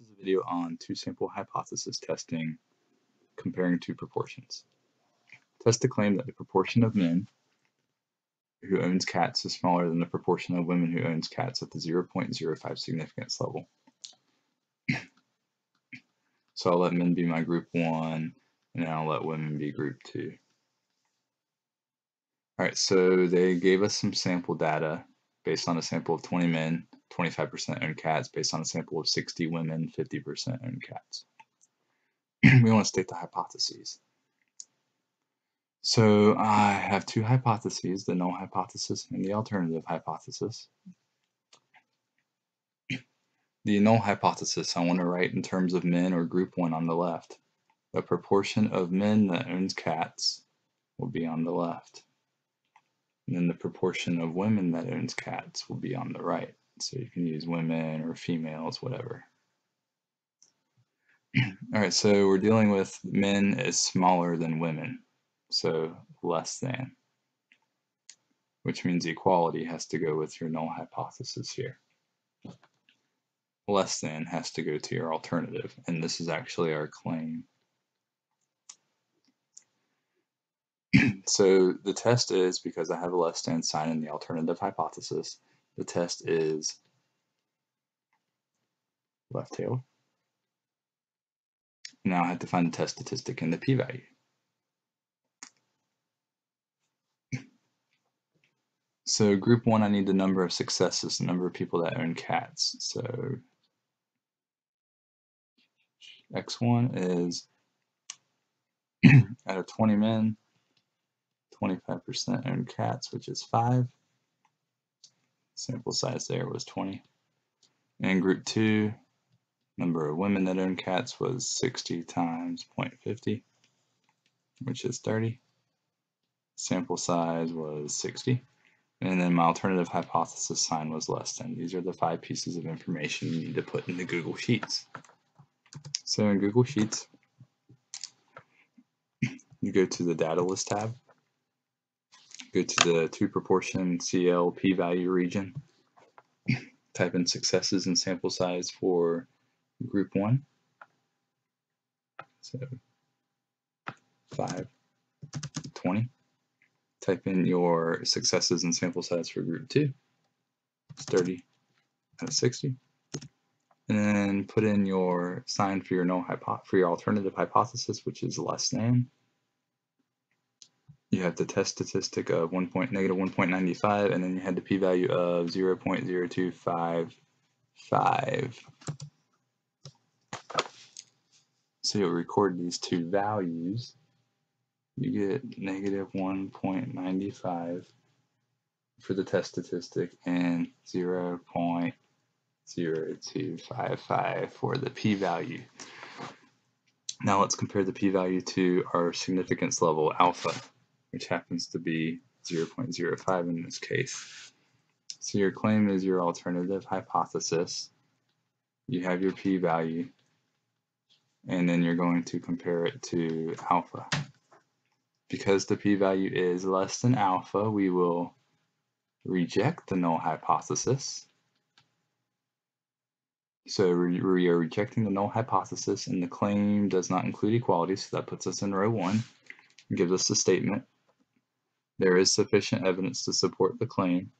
This is a video on two-sample hypothesis testing comparing two proportions. Test the claim that the proportion of men who owns cats is smaller than the proportion of women who owns cats at the 0.05 significance level. so I'll let men be my group one, and I'll let women be group two. All right, so they gave us some sample data based on a sample of 20 men 25% own cats based on a sample of 60 women, 50% own cats. we want to state the hypotheses. So I have two hypotheses, the null hypothesis and the alternative hypothesis. The null hypothesis I want to write in terms of men or group 1 on the left. The proportion of men that owns cats will be on the left. And then the proportion of women that owns cats will be on the right. So you can use women or females, whatever. All right, so we're dealing with men is smaller than women, so less than, which means equality has to go with your null hypothesis here. Less than has to go to your alternative, and this is actually our claim. so the test is, because I have a less than sign in the alternative hypothesis, the test is left tail. Now I have to find the test statistic and the p-value. So group one, I need the number of successes, the number of people that own cats. So X1 is out of 20 men, 25% own cats, which is five sample size there was 20. And group 2, number of women that own cats was 60 times 0.50, which is 30. Sample size was 60. And then my alternative hypothesis sign was less than. These are the five pieces of information you need to put in the Google Sheets. So in Google Sheets, you go to the data list tab go to the two proportion CL p-value region, type in successes and sample size for group one. So 5, 20. Type in your successes and sample size for group two. It's 30 out of 60. And then put in your sign for your null hypo for your alternative hypothesis, which is less than you have the test statistic of 1 point, negative 1.95 and then you had the p-value of 0.0255. So you'll record these two values. You get negative 1.95 for the test statistic and 0.0255 for the p-value. Now let's compare the p-value to our significance level alpha which happens to be 0.05 in this case. So your claim is your alternative hypothesis. You have your p-value, and then you're going to compare it to alpha. Because the p-value is less than alpha, we will reject the null hypothesis. So we are rejecting the null hypothesis, and the claim does not include equality, so that puts us in row 1. It gives us a statement there is sufficient evidence to support the claim.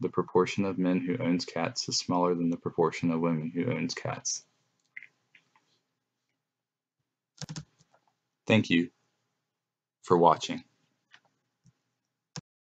The proportion of men who owns cats is smaller than the proportion of women who owns cats. Thank you for watching.